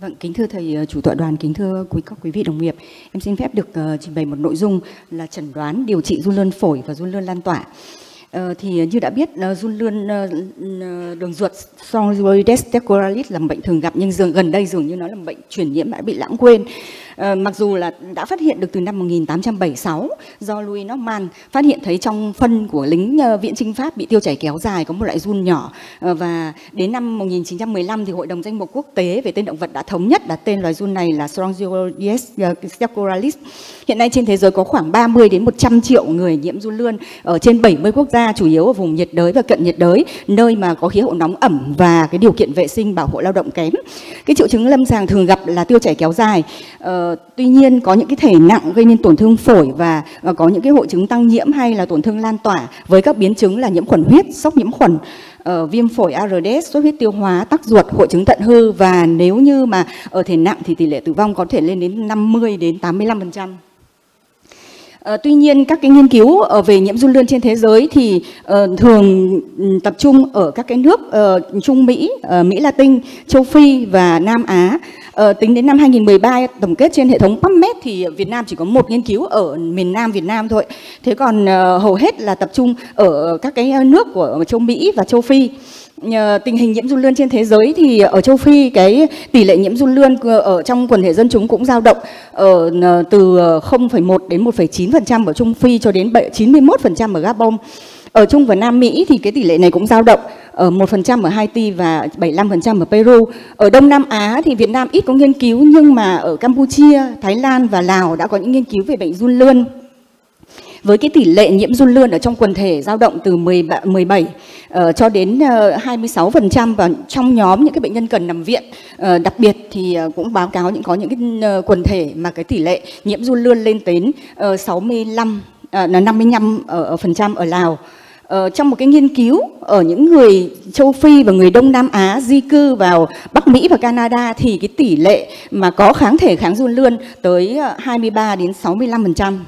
Vâng, kính thưa thầy ờ, chủ tọa đoàn, kính thưa quý các quý vị đồng nghiệp, em xin phép được uh, trình bày một nội dung là chẩn đoán điều trị run lươn phổi và run lươn lan tỏa. Uh, thì như đã biết, uh, run lươn uh, đường ruột Strongyloides tetracoralis là một bệnh thường gặp nhưng dường gần đây dường như nó là một bệnh truyền nhiễm đã bị lãng quên. Ờ, mặc dù là đã phát hiện được từ năm 1876 do Louis Norman phát hiện thấy trong phân của lính ờ, uh, viện trinh Pháp bị tiêu chảy kéo dài có một loại run nhỏ ờ, và đến năm 1915 thì Hội đồng danh mục quốc tế về tên động vật đã thống nhất đặt tên loài run này là Strongyloides stecoralis. Hiện nay trên thế giới có khoảng 30 đến 100 triệu người nhiễm run lươn ở trên 70 quốc gia chủ yếu ở vùng nhiệt đới và cận nhiệt đới, nơi mà có khí hậu nóng ẩm và cái điều kiện vệ sinh bảo hộ lao động kém. Cái triệu chứng lâm sàng thường gặp là tiêu chảy kéo dài. Tuy nhiên có những cái thể nặng gây nên tổn thương phổi và uh, có những cái hội chứng tăng nhiễm hay là tổn thương lan tỏa với các biến chứng là nhiễm khuẩn huyết, sốc nhiễm khuẩn, uh, viêm phổi ARDS, xuất huyết tiêu hóa, tắc ruột, hội chứng thận hư và nếu như mà ở thể nặng thì tỷ lệ tử vong có thể lên đến 50 đến 85%. Uh, tuy nhiên các cái nghiên cứu ở về nhiễm run lươn trên thế giới thì uh, thường ừ, tập trung ở các cái nước uh, Trung Mỹ, uh, Mỹ Latin, châu Phi và Nam Á. Uh, tính đến năm 2013 tổng kết trên hệ thống PubMed thì Việt Nam chỉ có một nghiên cứu ở miền Nam Việt Nam thôi. Thế còn uh, hầu hết là tập trung ở các cái nước của châu Mỹ và châu Phi. Nhờ tình hình nhiễm run lươn trên thế giới thì ở châu Phi cái tỷ lệ nhiễm run lươn ở trong quần thể dân chúng cũng dao động ờ, ở từ ờ, 0,1 đến 1,9% ở Trung Phi cho đến 91% ở Gabon. Ở Trung và Nam Mỹ thì cái tỷ lệ này cũng dao động ờ, ở 1% ở Haiti và 75% ở Peru. Ở Đông Nam Á thì Việt Nam ít có nghiên cứu nhưng mà ở Campuchia, Thái Lan và Lào đã có những nghiên cứu về bệnh run lươn với cái tỷ lệ nhiễm run lươn ở trong quần thể dao động từ 17 uh, ờ, cho đến ờ, uh, 26% và trong nhóm những cái bệnh nhân cần nằm viện uh, đặc biệt thì uh, cũng báo cáo những có những cái uh, quần thể mà cái tỷ lệ nhiễm run lươn lên đến uh, 65 uh, 55 ở, ở phần trăm ở Lào. Ờ, trong một cái nghiên cứu ở những người châu Phi và người Đông Nam Á di cư vào Bắc Mỹ và Canada thì cái tỷ lệ mà có kháng thể kháng run lươn tới 23 đến 65%.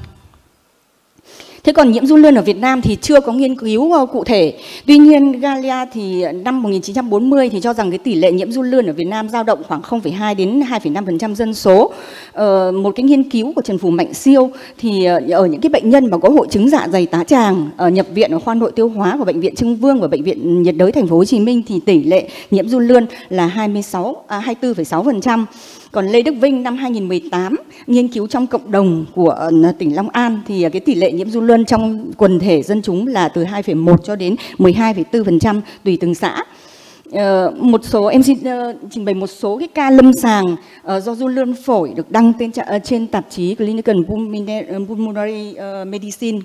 Thế còn nhiễm run lươn ở Việt Nam thì chưa có nghiên cứu ờ, cụ thể. Tuy nhiên Galia thì năm 1940 thì cho rằng cái tỷ lệ nhiễm run lươn ở Việt Nam dao động khoảng 0,2 đến 2,5% dân số. Ờ, một cái nghiên cứu của Trần Phù Mạnh Siêu thì ờ, ở những cái bệnh nhân mà có hội chứng dạ dày tá tràng ở nhập viện ở khoa nội tiêu hóa của bệnh viện Trưng Vương và bệnh viện nhiệt đới thành phố Hồ Chí Minh thì tỷ lệ nhiễm run lươn là 26 à, 24,6%. Còn Lê Đức Vinh năm 2018 nghiên cứu trong cộng đồng của ờ, tỉnh Long An thì ờ, cái tỷ lệ nhiễm run lươn trong quần thể dân chúng là từ 2,1 cho đến 12,4% tùy từng xã. Uh, một số em xin uh, trình bày một số cái ca lâm sàng uh, do run lươn phổi được đăng trên, uh, trên tạp chí Clinical Pulmonary uh, Medicine.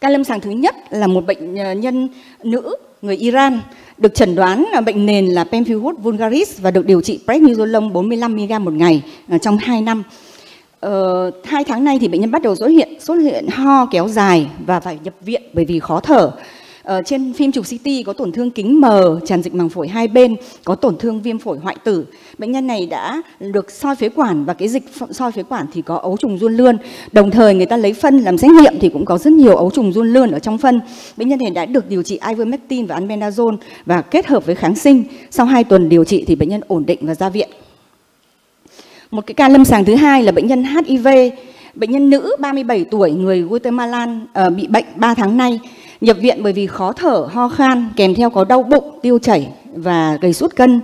Ca lâm sàng thứ nhất là một bệnh nhân nữ người Iran được chẩn đoán là bệnh nền là Pemphigus vulgaris và được điều trị prednisolone 45 mg một ngày à, trong 2 năm. Ờ, hai tháng nay thì bệnh nhân bắt đầu xuất hiện xuất hiện ho kéo dài và phải nhập viện bởi vì khó thở. Ờ, trên phim chụp CT có tổn thương kính mờ, tràn dịch màng phổi hai bên, có tổn thương viêm phổi hoại tử. Bệnh nhân này đã được soi phế quản và cái dịch soi phế quản thì có ấu trùng run lươn. Đồng thời người ta lấy phân làm xét nghiệm thì cũng có rất nhiều ấu trùng run lươn ở trong phân. Bệnh nhân này đã được điều trị ivermectin và albendazole và kết hợp với kháng sinh. Sau 2 tuần điều trị thì bệnh nhân ổn định và ra viện. Một cái ca lâm sàng thứ hai là bệnh nhân HIV Bệnh nhân nữ 37 tuổi người Guatemala uh, ờ, bị bệnh 3 tháng nay nhập viện bởi vì khó thở, ho khan, kèm theo có đau bụng, tiêu chảy và gầy sút cân.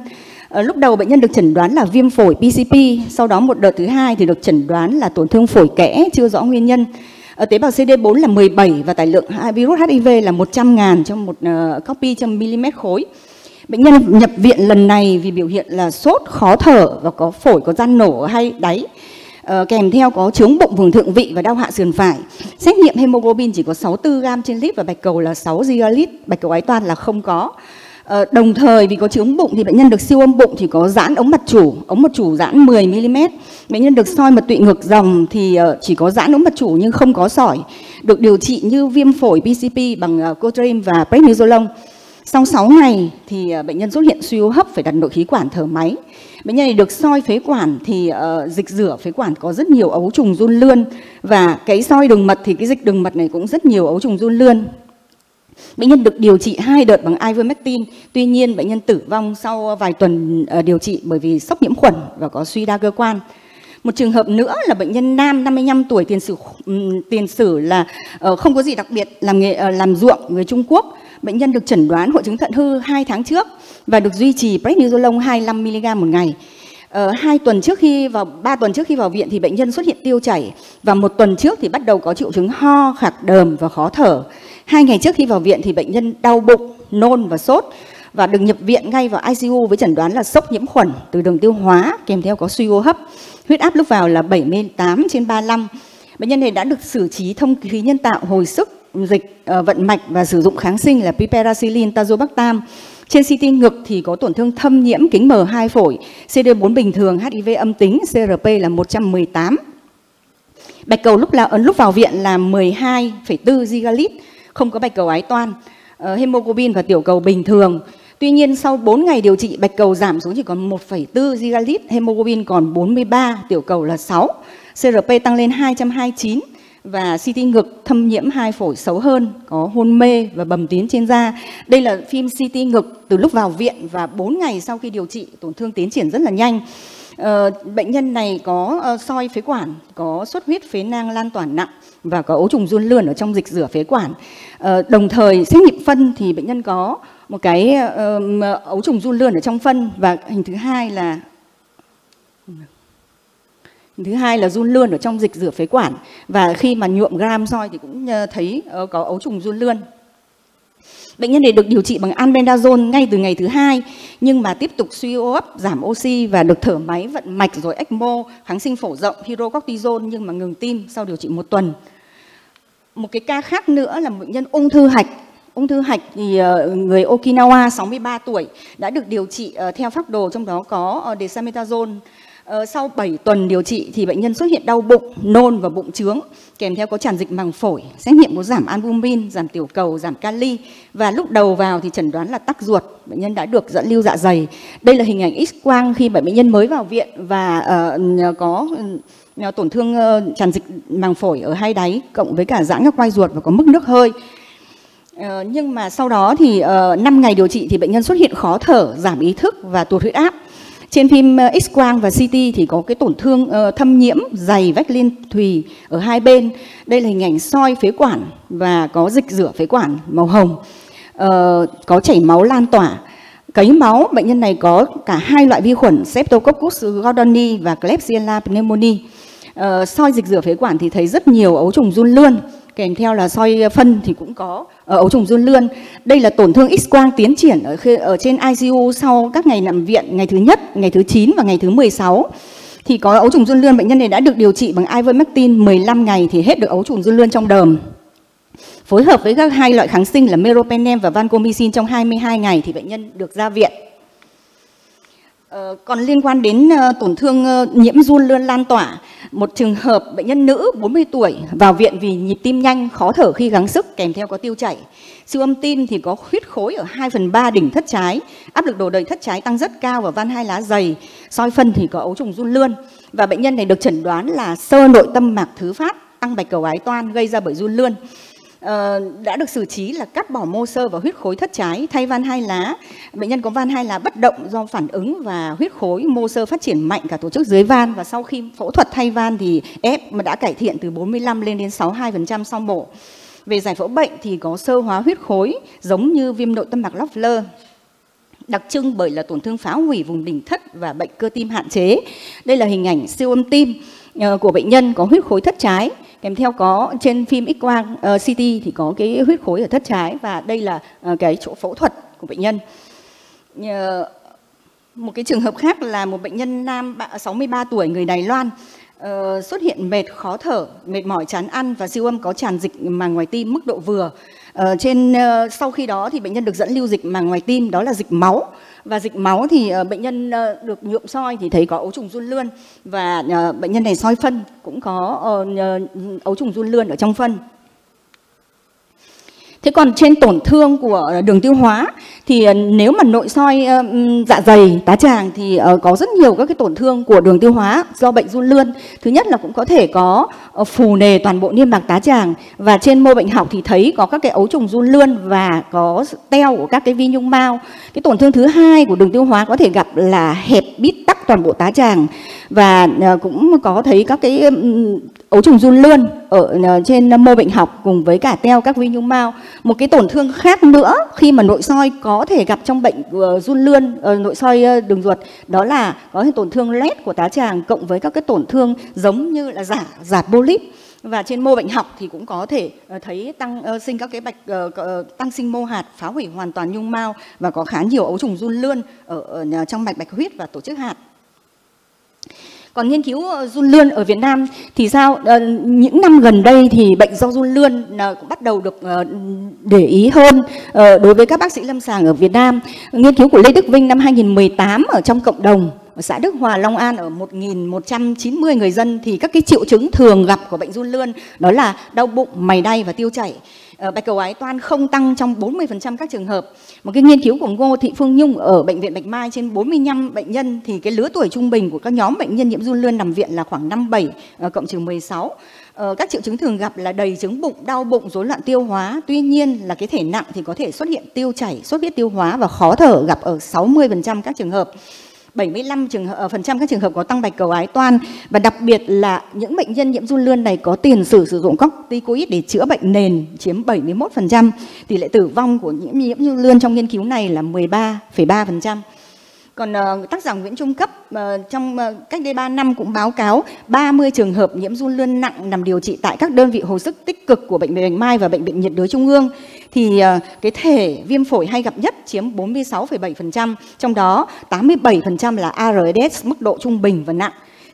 À, lúc đầu bệnh nhân được chẩn đoán là viêm phổi PCP, sau đó một đợt thứ hai thì được chẩn đoán là tổn thương phổi kẽ chưa rõ nguyên nhân. À, tế bào CD4 là 17 và tải lượng virus HIV là 100.000 trong một uh, copy trong mm khối. Bệnh nhân nhập viện lần này vì biểu hiện là sốt, khó thở và có phổi có gian nổ hay đáy. Uh, kèm theo có chướng bụng vùng thượng vị và đau hạ sườn phải. Xét nghiệm hemoglobin chỉ có 64 gram trên lít và bạch cầu là 6 gigalit, bạch cầu ái toan là không có. Ờ, đồng thời vì có chướng bụng thì bệnh nhân được siêu âm bụng thì có giãn ống mật chủ, ống mật chủ giãn 10 mm. Bệnh nhân được soi mật tụy ngược dòng thì uh, chỉ có giãn ống mật chủ nhưng không có sỏi. Được điều trị như viêm phổi PCP bằng uh, Cotrim và prednisolone. Sau 6 ngày thì ờ, bệnh nhân xuất hiện suy hô hấp phải đặt nội khí quản thở máy. Bệnh nhân này được soi phế quản thì uh, dịch rửa phế quản có rất nhiều ấu trùng run lươn và cái soi đường mật thì cái dịch đường mật này cũng rất nhiều ấu trùng run lươn. Bệnh nhân được điều trị hai đợt bằng ivermectin, tuy nhiên bệnh nhân tử vong sau vài tuần uh, điều trị bởi vì sốc nhiễm khuẩn và có suy đa cơ quan. Một trường hợp nữa là bệnh nhân nam 55 tuổi tiền sử tiền sử là uh, không có gì đặc biệt làm nghề uh, làm ruộng người Trung Quốc. Bệnh nhân được chẩn đoán hội chứng thận hư 2 tháng trước và được duy trì prednisolone 25 mg một ngày. Ờ, hai tuần trước khi vào ba tuần trước khi vào viện thì bệnh nhân xuất hiện tiêu chảy và một tuần trước thì bắt đầu có triệu chứng ho, khạc đờm và khó thở. Hai ngày trước khi vào viện thì bệnh nhân đau bụng, nôn và sốt và được nhập viện ngay vào ICU với chẩn đoán là sốc nhiễm khuẩn từ đường tiêu hóa kèm theo có suy hô hấp. Huyết áp lúc vào là 78 trên 35. Bệnh nhân này đã được xử trí thông khí nhân tạo hồi sức dịch uh, vận mạch và sử dụng kháng sinh là piperacillin tazobactam. Trên CT ngực thì có tổn thương thâm nhiễm kính M2 phổi, CD4 bình thường, HIV âm tính, CRP là 118. Bạch cầu lúc là ờ, lúc vào viện là 12,4 gigalit, không có bạch cầu ái toan. Uh, hemoglobin và tiểu cầu bình thường. Tuy nhiên sau 4 ngày điều trị bạch cầu giảm xuống chỉ còn 1,4 gigalit, hemoglobin còn 43, tiểu cầu là 6, CRP tăng lên 229 và CT ngực thâm nhiễm hai phổi xấu hơn, có hôn mê và bầm tím trên da. Đây là phim CT ngực từ lúc vào viện và 4 ngày sau khi điều trị, tổn thương tiến triển rất là nhanh. Ờ, bệnh nhân này có uh, soi phế quản, có xuất huyết phế nang lan tỏa nặng và có ấu trùng run lươn ở trong dịch rửa phế quản. Uh, đồng thời xét nghiệm phân thì bệnh nhân có một cái uh, ấu trùng run lươn ở trong phân và hình thứ hai là thứ hai là run lươn ở trong dịch rửa phế quản và khi mà nhuộm gram soi thì cũng ờ, thấy ờ, có ấu trùng run lươn Bệnh nhân này được điều trị bằng albendazole ngay từ ngày thứ hai nhưng mà tiếp tục suy hô hấp, giảm oxy và được thở máy vận mạch rồi ECMO, kháng sinh phổ rộng, hydrocortisone nhưng mà ngừng tim sau điều trị một tuần. Một cái ca khác nữa là bệnh nhân ung thư hạch Ung thư hạch thì ờ, người Okinawa 63 tuổi đã được điều trị theo phác đồ trong đó có desamethasone. Ờ, sau 7 tuần điều trị thì bệnh nhân xuất hiện đau bụng, nôn và bụng trướng kèm theo có tràn dịch màng phổi, xét nghiệm có giảm albumin, giảm tiểu cầu, giảm kali và lúc đầu vào thì chẩn đoán là tắc ruột, bệnh nhân đã được dẫn lưu dạ dày. Đây là hình ảnh X quang khi mà bệnh nhân mới vào viện và uh, có uh, tổn thương uh, tràn dịch màng phổi ở hai đáy cộng với cả giãn các quai ruột và có mức nước hơi. Ờ, nhưng mà sau đó thì uh, 5 ngày điều trị thì bệnh nhân xuất hiện khó thở, giảm ý thức và tụt huyết áp. Trên phim ờ, X-quang và CT thì có cái tổn thương ờ, thâm nhiễm dày vách liên thùy ở hai bên. Đây là hình ảnh soi phế quản và có dịch rửa phế quản màu hồng. Ờ, có chảy máu lan tỏa. Cấy máu, bệnh nhân này có cả hai loại vi khuẩn Streptococcus gordoni và Klebsiella pneumoniae. Uh, soi dịch rửa phế quản thì thấy rất nhiều ấu trùng run lươn kèm theo là soi phân thì cũng có ở ấu trùng run lươn. Đây là tổn thương X quang tiến triển ở khi, ở trên ICU sau các ngày nằm viện ngày thứ nhất, ngày thứ 9 và ngày thứ 16 thì có ấu trùng run lươn bệnh nhân này đã được điều trị bằng ivermectin 15 ngày thì hết được ấu trùng run lươn trong đờm. Phối hợp với các hai loại kháng sinh là meropenem và vancomycin trong 22 ngày thì bệnh nhân được ra viện. Ờ, còn liên quan đến uh, tổn thương uh, nhiễm run lươn lan tỏa, một trường hợp bệnh nhân nữ 40 tuổi vào viện vì nhịp tim nhanh, khó thở khi gắng sức kèm theo có tiêu chảy. Siêu âm tim thì có huyết khối ở 2 phần 3 đỉnh thất trái, áp lực đồ đầy thất trái tăng rất cao và van hai lá dày, soi phân thì có ấu trùng run lươn. Và bệnh nhân này được chẩn đoán là sơ nội tâm mạc thứ phát, tăng bạch cầu ái toan gây ra bởi run lươn. Ờ, đã được xử trí là cắt bỏ mô sơ và huyết khối thất trái, thay van hai lá. Bệnh nhân có van hai lá bất động do phản ứng và huyết khối mô sơ phát triển mạnh cả tổ chức dưới van. Và sau khi phẫu thuật thay van thì ép mà đã cải thiện từ 45 lên đến 62% sau mổ. Về giải phẫu bệnh thì có sơ hóa huyết khối giống như viêm nội tâm mạc Loeffler đặc trưng bởi là tổn thương phá hủy vùng đỉnh thất và bệnh cơ tim hạn chế. Đây là hình ảnh siêu âm tim ờ, của bệnh nhân có huyết khối thất trái kèm theo có trên phim X quang ờ, uh, CT thì có cái huyết khối ở thất trái và đây là uh, cái chỗ phẫu thuật của bệnh nhân. Uh, một cái trường hợp khác là một bệnh nhân nam 63 tuổi người Đài Loan uh, xuất hiện mệt khó thở, mệt mỏi chán ăn và siêu âm có tràn dịch màng ngoài tim mức độ vừa. Ờ, trên uh, sau khi đó thì bệnh nhân được dẫn lưu dịch màng ngoài tim đó là dịch máu. Và dịch máu thì uh, bệnh nhân uh, được nhuộm soi thì thấy có ấu trùng run lươn và uh, bệnh nhân này soi phân cũng có uh, ấu trùng run lươn ở trong phân. Thế còn trên tổn thương của ờ, đường tiêu hóa thì ờ, nếu mà nội soi ờ, ừ, dạ dày, tá tràng thì có rất nhiều các cái tổn thương của đường tiêu hóa do bệnh run lươn. Thứ nhất là cũng có thể có phù nề toàn bộ niêm mạc tá tràng và trên mô bệnh học thì thấy có các cái ấu trùng run lươn và có teo của các cái vi nhung mao. Cái tổn thương thứ hai của đường tiêu hóa có thể gặp là hẹp bít tắc toàn bộ tá tràng và cũng có thấy các cái ừ, ấu trùng run lươn ở ờ, trên mô bệnh học cùng với cả teo các vi nhung mao. Một cái tổn thương khác nữa khi mà nội soi có thể gặp trong bệnh ờ, run lươn ờ, nội soi đường ruột đó là có tổn thương lét của tá tràng cộng với các cái tổn thương giống như là giả giả polyp và trên mô bệnh học thì cũng có thể thấy tăng sinh các cái bạch tăng sinh mô hạt phá hủy hoàn toàn nhung mao và có khá nhiều ấu trùng run lươn ở, ở trong mạch bạch huyết và tổ chức hạt còn nghiên cứu ờ, run lươn ở Việt Nam thì sao? Ờ, những năm gần đây thì bệnh do run lươn ờ, cũng bắt đầu được để ý hơn đối với các bác sĩ lâm sàng ở Việt Nam. Nghiên cứu của Lê Đức Vinh năm 2018 ở trong cộng đồng ở xã Đức Hòa, Long An ở 1.190 người dân thì các cái triệu chứng thường gặp của bệnh run lươn đó là đau bụng, mày đay và tiêu chảy. Ờ, Bạch cầu ái toan không tăng trong 40% các trường hợp. Một cái nghiên cứu của Ngô Thị Phương Nhung ở bệnh viện Bạch Mai trên 45 bệnh nhân thì cái lứa tuổi trung bình của các nhóm bệnh nhân nhiễm run lươn nằm viện là khoảng 57 ờ, cộng trừ 16. Ờ, các triệu chứng thường gặp là đầy trứng bụng, đau bụng, rối loạn tiêu hóa. Tuy nhiên là cái thể nặng thì có thể xuất hiện tiêu chảy, xuất huyết tiêu hóa và khó thở gặp ở 60% các trường hợp. 75 trường hợp, ờ, phần trăm các trường hợp có tăng bạch cầu ái toan và đặc biệt là những bệnh nhân nhiễm run lươn này có tiền sử sử dụng corticoid để chữa bệnh nền chiếm 71%. Tỷ lệ tử vong của nhiễm nhiễm run lươn trong nghiên cứu này là 13,3%. Còn uh, tác giả Nguyễn Trung Cấp uh, trong uh, cách đây 3 năm cũng báo cáo 30 trường hợp nhiễm run lươn nặng nằm điều trị tại các đơn vị hồi sức tích cực của bệnh viện Bạch Mai và bệnh viện nhiệt đới Trung ương thì uh, cái thể viêm phổi hay gặp nhất chiếm 46,7%, trong đó 87% là ARDS mức độ trung bình và nặng.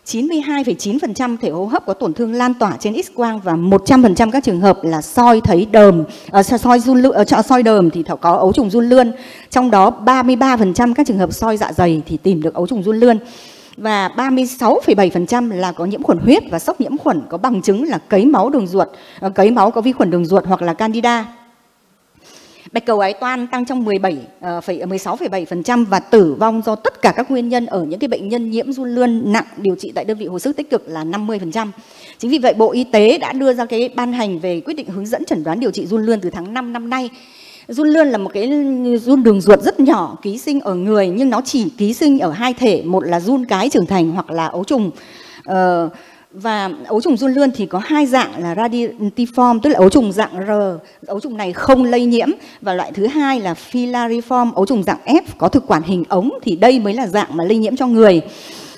92,9% thể hô hấp có tổn thương lan tỏa trên X-quang và 100% các trường hợp là soi thấy đờm, uh, soi run uh, soi đờm thì có ấu trùng run lươn. Trong đó 33% các trường hợp soi dạ dày thì tìm được ấu trùng run lươn. Và 36,7% là có nhiễm khuẩn huyết và sốc nhiễm khuẩn có bằng chứng là cấy máu đường ruột, uh, cấy máu có vi khuẩn đường ruột hoặc là candida. Bạch cầu ái toan tăng trong 17 16,7% ờ, và tử vong do tất cả các nguyên nhân ở những cái bệnh nhân nhiễm run lươn nặng điều trị tại đơn vị hồi sức tích cực là 50%. Chính vì vậy Bộ Y tế đã đưa ra cái ban hành về quyết định hướng dẫn chẩn đoán điều trị run lươn từ tháng 5 năm nay. Run lươn là một cái run đường ruột rất nhỏ ký sinh ở người nhưng nó chỉ ký sinh ở hai thể, một là run cái trưởng thành hoặc là ấu trùng. Uh, và ấu trùng run lươn thì có hai dạng là radiantiform tức là ấu trùng dạng R, ấu trùng này không lây nhiễm và loại thứ hai là filariform ấu trùng dạng F có thực quản hình ống thì đây mới là dạng mà lây nhiễm cho người.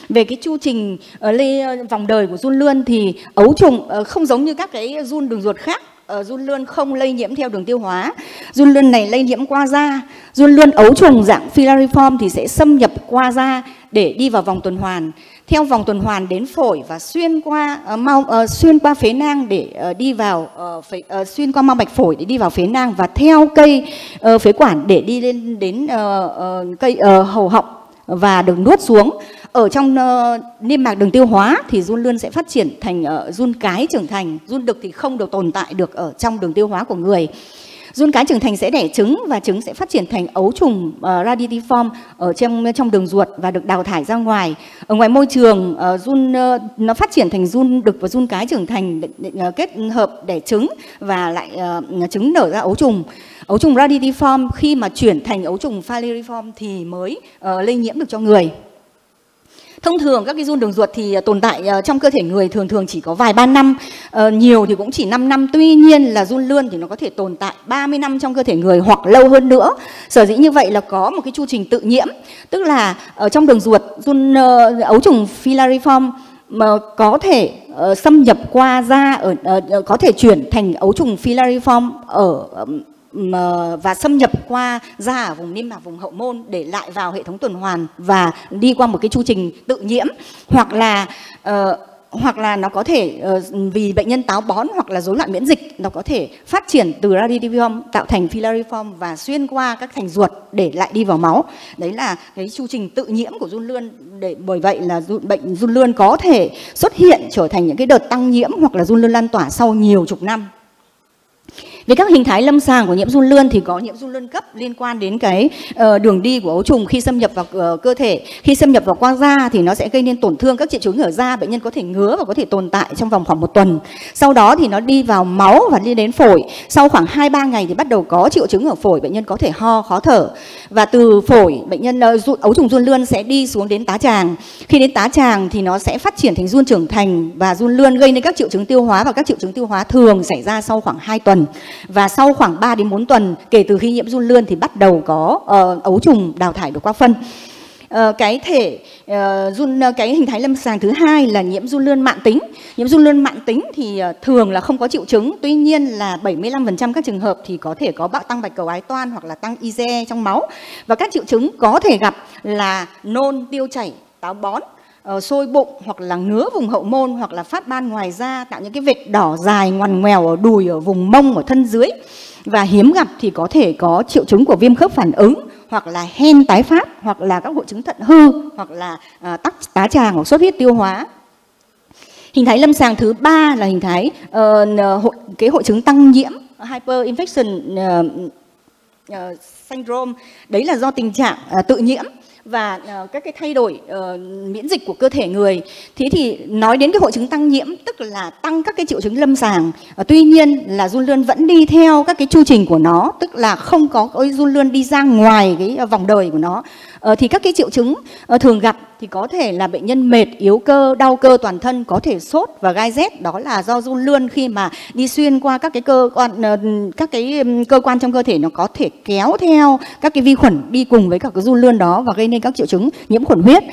Về cái chu trình ờ, uh, lây ờ, vòng đời của run lươn thì ấu trùng uh, không giống như các cái run đường ruột khác run lươn không lây nhiễm theo đường tiêu hóa. Run lươn này lây nhiễm qua da. Run lươn ấu trùng dạng filariform thì sẽ xâm nhập qua da để đi vào vòng tuần hoàn theo vòng tuần hoàn đến phổi và xuyên qua uh, mau uh, xuyên qua phế nang để uh, đi vào uh, phế, uh, xuyên qua mau mạch phổi để đi vào phế nang và theo cây uh, phế quản để đi lên đến uh, uh, cây uh, hầu họng và được nuốt xuống. Ở trong uh, niêm mạc đường tiêu hóa thì run lươn sẽ phát triển thành uh, run cái trưởng thành. Run đực thì không được tồn tại được ở trong đường tiêu hóa của người. Run cái trưởng thành sẽ đẻ trứng và trứng sẽ phát triển thành ấu trùng ờ, uh, radiatiform ở trong trong đường ruột và được đào thải ra ngoài. Ở ngoài môi trường, uh, run uh, nó phát triển thành run đực và run cái trưởng thành uh, kết hợp đẻ trứng và lại uh, trứng nở ra ấu trùng. Ấu trùng radiatiform khi mà chuyển thành ấu trùng phaleriform thì mới uh, lây nhiễm được cho người. Thông thường các cái run đường ruột thì à, tồn tại à, trong cơ thể người thường thường chỉ có vài ba năm, ờ, nhiều thì cũng chỉ 5 năm. Tuy nhiên là run lươn thì nó có thể tồn tại 30 năm trong cơ thể người hoặc lâu hơn nữa. Sở dĩ như vậy là có một cái chu trình tự nhiễm, tức là ở trong đường ruột run ờ, ấu trùng filariform mà có thể uh, xâm nhập qua da ở uh, có thể chuyển thành ấu trùng filariform ở um, và xâm nhập qua da ở vùng niêm mạc vùng hậu môn để lại vào hệ thống tuần hoàn và đi qua một cái chu trình tự nhiễm. Hoặc là uh, hoặc là nó có thể uh, vì bệnh nhân táo bón hoặc là rối loạn miễn dịch nó có thể phát triển từ radiatiform tạo thành filariform và xuyên qua các thành ruột để lại đi vào máu. Đấy là cái chu trình tự nhiễm của run lươn để bởi vậy là bệnh run lươn có thể xuất hiện trở thành những cái đợt tăng nhiễm hoặc là run lươn lan tỏa sau nhiều chục năm. Về các hình thái lâm sàng của nhiễm run lươn thì có nhiễm run lươn cấp liên quan đến cái uh, đường đi của ấu trùng khi xâm nhập vào uh, cơ thể. Khi xâm nhập vào qua da thì nó sẽ gây nên tổn thương các triệu chứng ở da, bệnh nhân có thể ngứa và có thể tồn tại trong vòng khoảng một tuần. Sau đó thì nó đi vào máu và đi đến phổi. Sau khoảng 2-3 ngày thì bắt đầu có triệu chứng ở phổi, bệnh nhân có thể ho, khó thở. Và từ phổi, bệnh nhân uh, ấu trùng run lươn sẽ đi xuống đến tá tràng. Khi đến tá tràng thì nó sẽ phát triển thành run trưởng thành và run lươn gây nên các triệu chứng tiêu hóa và các triệu chứng tiêu hóa thường xảy ra sau khoảng 2 tuần. Và sau khoảng 3 đến 4 tuần kể từ khi nhiễm run lươn thì bắt đầu có uh, ấu trùng đào thải được qua phân. Uh, cái thể uh, run uh, cái hình thái lâm sàng thứ hai là nhiễm run lươn mạng tính. Nhiễm run lươn mạng tính thì uh, thường là không có triệu chứng, tuy nhiên là 75% các trường hợp thì có thể có bạo tăng bạch cầu ái toan hoặc là tăng IgE trong máu. Và các triệu chứng có thể gặp là nôn, tiêu chảy, táo bón, uh, sôi bụng hoặc là ngứa vùng hậu môn hoặc là phát ban ngoài da tạo những cái vệt đỏ dài ngoằn ngoèo ở đùi ở vùng mông ở thân dưới. Và hiếm gặp thì có thể có triệu chứng của viêm khớp phản ứng hoặc là hen tái phát hoặc là các hội chứng thận hư hoặc là uh, tắc tá tràng hoặc xuất huyết tiêu hóa. Hình thái lâm sàng thứ ba là hình thái uh, hội, cái hội chứng tăng nhiễm hyperinfection uh, uh, syndrome. Đấy là do tình trạng uh, tự nhiễm và uh, các cái thay đổi uh, miễn dịch của cơ thể người. Thế thì nói đến cái hội chứng tăng nhiễm tức là tăng các cái triệu chứng lâm sàng. Uh, tuy nhiên là run lươn vẫn đi theo các cái chu trình của nó, tức là không có cái run lươn đi ra ngoài cái vòng đời của nó. Ờ, thì các cái triệu chứng uh, thường gặp thì có thể là bệnh nhân mệt, yếu cơ, đau cơ toàn thân, có thể sốt và gai rét, đó là do run lươn khi mà đi xuyên qua các cái cơ quan ờ, các cái cơ quan trong cơ thể nó có thể kéo theo các cái vi khuẩn đi cùng với các cái run lươn đó và gây nên các triệu chứng nhiễm khuẩn huyết.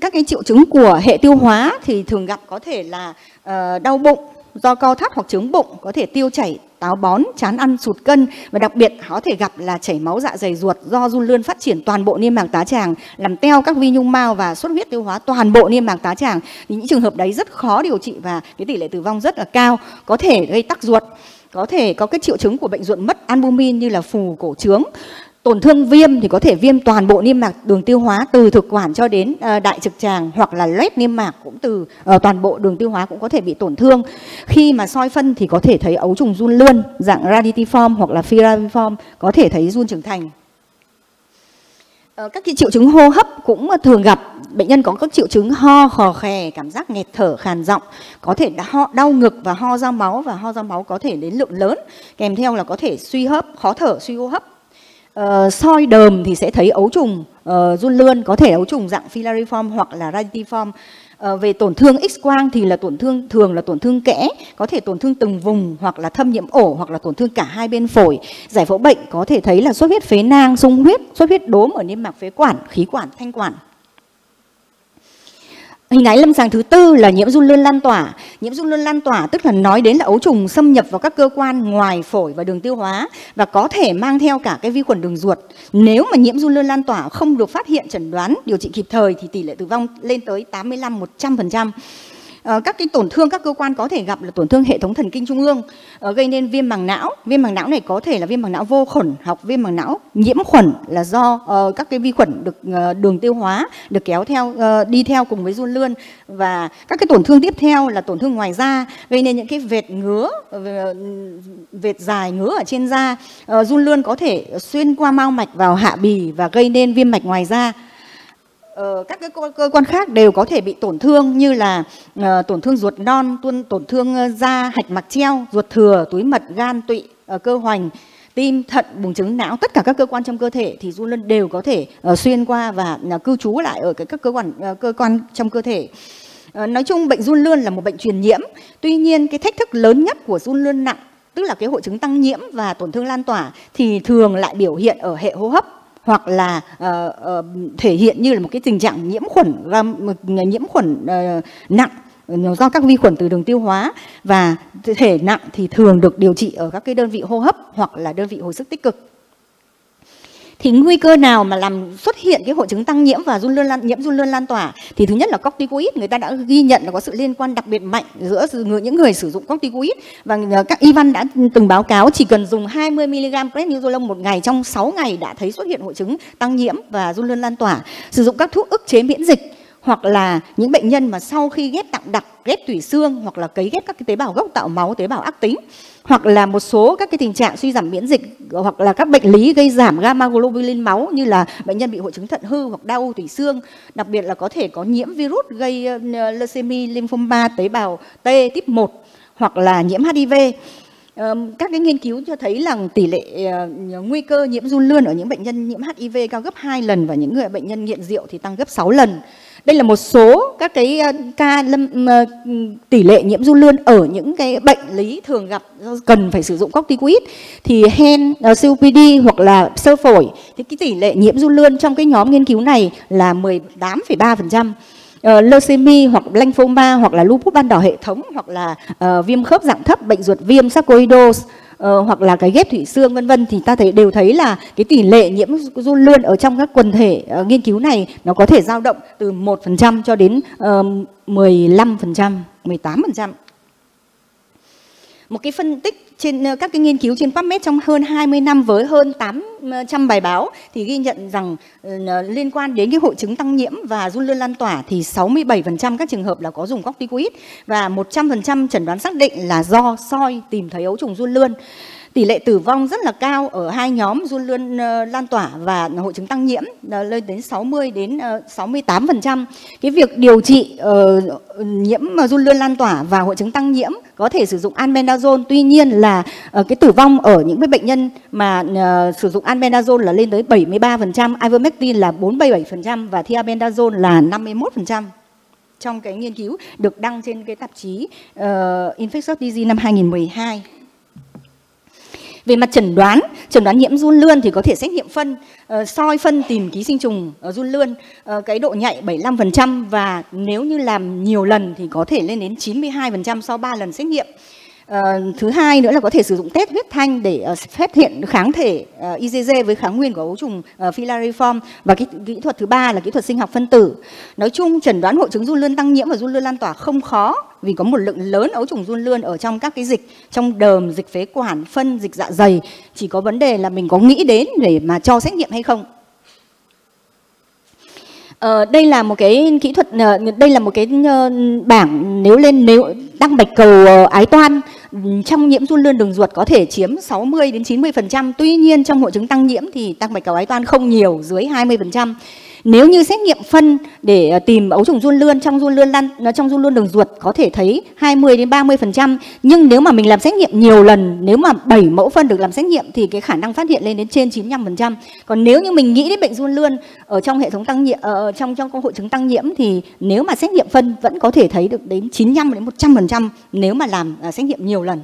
Các cái triệu chứng của hệ tiêu hóa thì thường gặp có thể là uh, đau bụng do co thắt hoặc trướng bụng, có thể tiêu chảy, táo bón, chán ăn, sụt cân và đặc biệt có thể gặp là chảy máu dạ dày ruột do run lươn phát triển toàn bộ niêm mạc tá tràng, làm teo các vi nhung mao và xuất huyết tiêu hóa toàn bộ niêm mạc tá tràng. Thì những trường hợp đấy rất khó điều trị và cái tỷ lệ tử vong rất là cao, có thể gây tắc ruột, có thể có cái triệu chứng của bệnh ruột mất albumin như là phù cổ trướng Tổn thương viêm thì có thể viêm toàn bộ niêm mạc đường tiêu hóa từ thực quản cho đến uh, đại trực tràng hoặc là loét niêm mạc cũng từ uh, toàn bộ đường tiêu hóa cũng có thể bị tổn thương. Khi mà soi phân thì có thể thấy ấu trùng run lươn dạng raditiform hoặc là firaviform có thể thấy run trưởng thành. Ờ, các cái triệu chứng hô hấp cũng thường gặp bệnh nhân có các triệu chứng ho khò khè cảm giác nghẹt thở khàn giọng có thể ho đau ngực và ho ra máu và ho ra máu có thể đến lượng lớn kèm theo là có thể suy hấp khó thở suy hô hấp uh, soi đờm thì sẽ thấy ấu trùng uh, run lươn có thể ấu trùng dạng filariform hoặc là radiform. Uh, về tổn thương x quang thì là tổn thương thường là tổn thương kẽ có thể tổn thương từng vùng hoặc là thâm nhiễm ổ hoặc là tổn thương cả hai bên phổi. Giải phẫu bệnh có thể thấy là xuất huyết phế nang sung huyết xuất huyết đốm ở niêm mạc phế quản khí quản thanh quản. Hình thái lâm sàng thứ tư là nhiễm run lươn lan tỏa. Nhiễm run lươn lan tỏa tức là nói đến là ấu trùng xâm nhập vào các cơ quan ngoài phổi và đường tiêu hóa và có thể mang theo cả cái vi khuẩn đường ruột. Nếu mà nhiễm run lươn lan tỏa không được phát hiện chẩn đoán, điều trị kịp thời thì tỷ lệ tử vong lên tới 85 100%. Ờ, các cái tổn thương các cơ quan có thể gặp là tổn thương hệ thống thần kinh trung ương uh, gây nên viêm màng não. Viêm màng não này có thể là viêm màng não vô khuẩn hoặc viêm màng não nhiễm khuẩn là do uh, các cái vi khuẩn được uh, đường tiêu hóa được kéo theo uh, đi theo cùng với run lươn. Và các cái tổn thương tiếp theo là tổn thương ngoài da gây nên những cái vệt ngứa ừ, vệt dài ngứa ở trên da. Uh, run lươn có thể xuyên qua mao mạch vào hạ bì và gây nên viêm mạch ngoài da. Ờ, các cái cơ quan khác đều có thể bị tổn thương như là uh, tổn thương ruột non, tuôn tổn thương uh, da, hạch mạc treo, ruột thừa, túi mật, gan, tụy, uh, cơ hoành, tim, thận, buồng trứng, não, tất cả các cơ quan trong cơ thể thì run lân đều có thể uh, xuyên qua và uh, cư trú lại ở cái các cơ quan uh, cơ quan trong cơ thể. Uh, nói chung bệnh run lươn là một bệnh truyền nhiễm. Tuy nhiên cái thách thức lớn nhất của run lươn nặng tức là cái hội chứng tăng nhiễm và tổn thương lan tỏa thì thường lại biểu hiện ở hệ hô hấp hoặc là uh, uh, thể hiện như là một cái tình trạng nhiễm khuẩn nhiễm khuẩn uh, nặng do các vi khuẩn từ đường tiêu hóa. Và thể nặng thì thường được điều trị ở các cái đơn vị hô hấp hoặc là đơn vị hồi sức tích cực thì nguy cơ nào mà làm xuất hiện cái hội chứng tăng nhiễm và run lươn lan, nhiễm run lươn lan tỏa? Thì thứ nhất là corticoid người ta đã ghi nhận là có sự liên quan đặc biệt mạnh giữa những người sử dụng corticoid. Và ờ, các y văn đã từng báo cáo chỉ cần dùng 20 mg prednisolone một ngày trong 6 ngày đã thấy xuất hiện hội chứng tăng nhiễm và run lươn lan tỏa. Sử dụng các thuốc ức chế miễn dịch hoặc là những bệnh nhân mà sau khi ghép tặng đặc, ghép tủy xương hoặc là cấy ghép các cái tế bào gốc tạo máu, tế bào ác tính hoặc là một số các cái tình trạng suy giảm miễn dịch hoặc là các bệnh lý gây giảm gamma globulin máu như là bệnh nhân bị hội chứng thận hư hoặc đau tủy xương, đặc biệt là có thể có nhiễm virus gây uh, leucemia lymphoma tế bào T tiếp 1 hoặc là nhiễm HIV các cái nghiên cứu cho thấy là tỷ lệ ờ, nguy cơ nhiễm run lươn ở những bệnh nhân nhiễm HIV cao gấp 2 lần và những người bệnh nhân nghiện rượu thì tăng gấp 6 lần. Đây là một số các cái ờ, ca lâm ờ, tỷ lệ nhiễm run lươn ở những cái bệnh lý thường gặp cần phải sử dụng corticoid. Thì hen ờ, COPD hoặc là sơ phổi thì cái tỷ lệ nhiễm run lươn trong cái nhóm nghiên cứu này là 18,3% uh, leucemia hoặc lymphoma hoặc là lupus ban đỏ hệ thống hoặc là uh, viêm khớp dạng thấp, bệnh ruột viêm sarcoidosis uh, hoặc là cái ghép thủy xương vân vân thì ta thấy đều thấy là cái tỷ lệ nhiễm run lươn ở trong các quần thể uh, nghiên cứu này nó có thể dao động từ 1% cho đến uh, 15%, 18%. Một cái phân tích trên ờ, các cái nghiên cứu trên PubMed trong hơn 20 năm với hơn 800 ờ, bài báo thì ghi nhận rằng ờ, liên quan đến cái hội chứng tăng nhiễm và run lươn lan tỏa thì 67% các trường hợp là có dùng corticoid và 100% chẩn đoán xác định là do soi tìm thấy ấu trùng run lươn. Tỷ lệ tử vong rất là cao ở hai nhóm run lươn ờ, lan tỏa và hội chứng tăng nhiễm ờ, lên đến 60 đến ờ, 68%. Cái việc điều trị nhiễm run lươn lan tỏa và hội chứng tăng nhiễm có thể sử dụng albendazole tuy nhiên là uh, cái tử vong ở những cái bệnh nhân mà uh, sử dụng albendazole là lên tới 73%, ivermectin là 47% và thiabendazole là 51% trong cái nghiên cứu được đăng trên cái tạp chí uh, Infectious Disease năm 2012. Về mặt chẩn đoán, chẩn đoán nhiễm run lươn thì có thể xét nghiệm phân, uh, soi phân tìm ký sinh trùng ở run lươn, uh, cái độ nhạy 75% và nếu như làm nhiều lần thì có thể lên đến 92% sau 3 lần xét nghiệm. Uh, thứ hai nữa là có thể sử dụng test huyết thanh để uh, phát hiện kháng thể uh, IgG với kháng nguyên của ấu trùng uh, filariform và cái kỹ thuật thứ ba là kỹ thuật sinh học phân tử. Nói chung chẩn đoán hội chứng run lươn tăng nhiễm và run lươn lan tỏa không khó vì có một lượng lớn ấu trùng run lươn ở trong các cái dịch trong đờm, dịch phế quản, phân, dịch dạ dày. Chỉ có vấn đề là mình có nghĩ đến để mà cho xét nghiệm hay không. Ờ, đây là một cái kỹ thuật ờ, đây là một cái ờ, bảng nếu lên nếu đăng bạch cầu ờ, ái toan trong nhiễm run lươn đường ruột có thể chiếm 60 đến 90%. Tuy nhiên trong hội chứng tăng nhiễm thì tăng bạch cầu ái toan không nhiều, dưới 20%. Nếu như xét nghiệm phân để ờ, tìm ấu trùng run lươn trong run lươn lan ờ, trong run lươn đường ruột có thể thấy 20 đến 30%, nhưng nếu mà mình làm xét nghiệm nhiều lần, nếu mà 7 mẫu phân được làm xét nghiệm thì cái khả năng phát hiện lên đến trên 95%. Còn nếu như mình nghĩ đến bệnh run lươn ở trong hệ thống tăng nhiễm ở ờ, trong trong hội chứng tăng nhiễm thì nếu mà xét nghiệm phân vẫn có thể thấy được đến 95 đến 100% nếu mà làm xét nghiệm nhiều lần.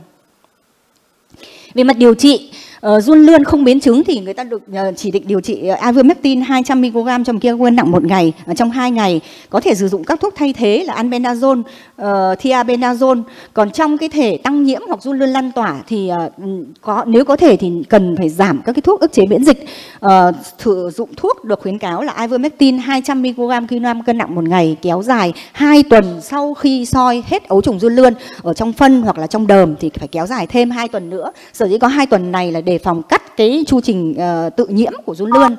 Về mặt điều trị, uh, run lươn không biến chứng thì người ta được uh, chỉ định điều trị uh, ivermectin 200 mg trong kia quên nặng một ngày uh, trong hai ngày có thể sử dụng các thuốc thay thế là albendazole, uh, thiabendazole. Còn trong cái thể tăng nhiễm hoặc run lươn lan tỏa thì uh, có nếu có thể thì cần phải giảm các cái thuốc ức chế miễn dịch. Uh, sử dụng thuốc được khuyến cáo là ivermectin 200 mg kg cân nặng một ngày kéo dài 2 tuần sau khi soi hết ấu trùng run lươn ở trong phân hoặc là trong đờm thì phải kéo dài thêm 2 tuần nữa. Sở dĩ có 2 tuần này là để đề phòng cắt cái chu trình uh, tự nhiễm của run lươn.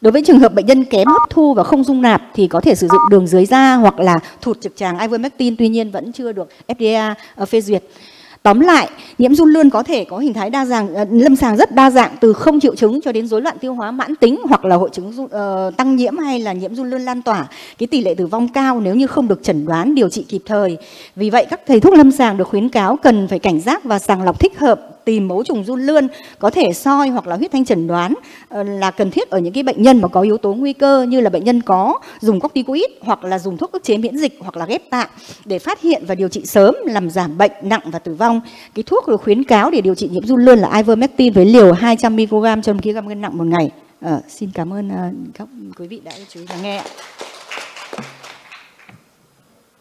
Đối với trường hợp bệnh nhân kém hấp thu và không dung nạp thì có thể sử dụng đường dưới da hoặc là thụt trực tràng ivermectin tuy nhiên vẫn chưa được FDA uh, ờ, phê duyệt. Tóm lại, nhiễm run lươn có thể có hình thái đa dạng, ờ, lâm sàng rất đa dạng từ không triệu chứng cho đến rối loạn tiêu hóa mãn tính hoặc là hội chứng uh, tăng nhiễm hay là nhiễm run lươn lan tỏa. Cái tỷ lệ tử vong cao nếu như không được chẩn đoán điều trị kịp thời. Vì vậy các thầy thuốc lâm sàng được khuyến cáo cần phải cảnh giác và sàng lọc thích hợp tìm mẫu trùng run lươn có thể soi hoặc là huyết thanh chẩn đoán ờ, là cần thiết ở những cái bệnh nhân mà có yếu tố nguy cơ như là bệnh nhân có dùng corticoid hoặc là dùng thuốc ức chế miễn dịch hoặc là ghép tạng để phát hiện và điều trị sớm làm giảm bệnh nặng và tử vong. Cái thuốc được khuyến cáo để điều trị nhiễm run lươn là ivermectin với liều 200 mg trên kg cân nặng một ngày. À, xin cảm ơn ờ, các quý vị đã chú ý lắng nghe.